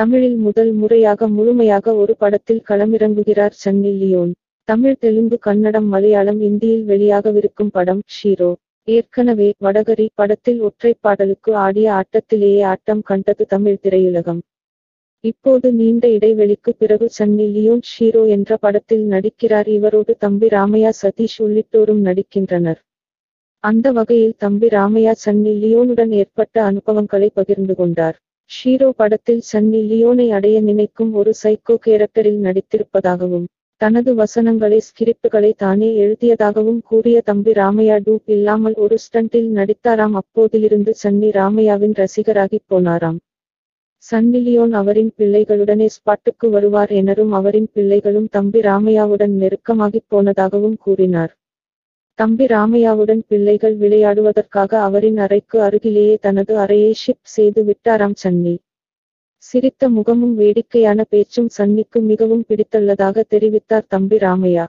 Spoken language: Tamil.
தமிழில் முதல் முறையாக முழுமையாக ஒரு படத்தில் களமிறங்குகிறார் சன்னி லியோன். தமிழ் தெலுங்கு கன்னடம் மலையாளம் இந்தியில் வெளியாகவிருக்கும் படம் ஷீரோ. ஏற்கனவே வடகரி படத்தில் ஒற்றைப்பாடலுக்கு ஆடிய ஆட்டத்திலேயே ஆட்டம் கண்டது தமிழ் திரையுலகம். இப்போது நீண்ட இடைவெளிக்கு பிறகு சன்னி லியோன் ஷீரோ என்ற படத்தில் நடிக்கிறார். இவரோடு தம்பி ராமையா சதீஷ் உள்ளிட்டோரும் நடிக்கின்றனர். அந்த வகையில் தம்பி ராமையா சன்னி லியோனுடன் ஏற்பட்ட அனுபவங்களை பகிர்ந்து கொண்டார். ஷீரோ படத்தில் சன்னி லியோனை அடைய நினைக்கும் ஒரு சைக்கோ கேரக்டரில் நடித்திருப்பதாகவும் தனது வசனங்களை ஸ்கிரிப்டுகளை தானே எழுதியதாகவும் கூறிய தம்பி ராமையா டூப் இல்லாமல் ஒரு ஸ்டண்டில் நடித்தாராம். அப்போதிலிருந்து சன்னி ராமையாவின் ரசிகராகிப் போனாராம். சன்னி லியோன் அவரின் பிள்ளைகளுடனே ஸ்பாட்டுக்கு வருவார் எனரும் அவரின் பிள்ளைகளும் தம்பி ராமையாவுடன் நெருக்கமாகிப் போனதாகவும் கூறினார். தம்பி ராமையாவுடன் பிள்ளைகள் விளையாடுவதற்காக அவரின் அறைக்கு அருகிலேயே தனது அறையை ஷிப் செய்து விட்டாராம் சன்னி. சிரித்த முகமும் வேடிக்கையான பேச்சும் சன்னிக்கு மிகவும் பிடித்துள்ளதாக தெரிவித்தார் தம்பி ராமையா.